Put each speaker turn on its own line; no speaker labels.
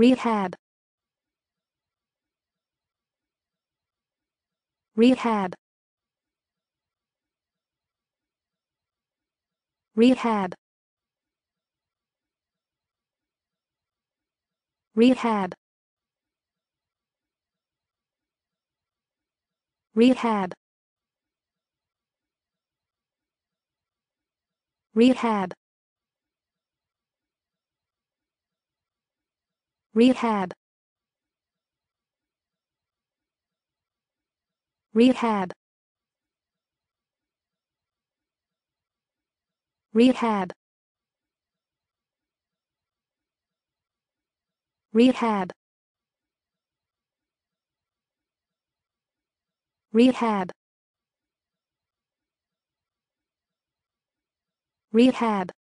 rehab. Rehab. Rehab. Rehab. Rehab. Rehab rehab. Rehab. Rehab. Rehab. Rehab. Rehab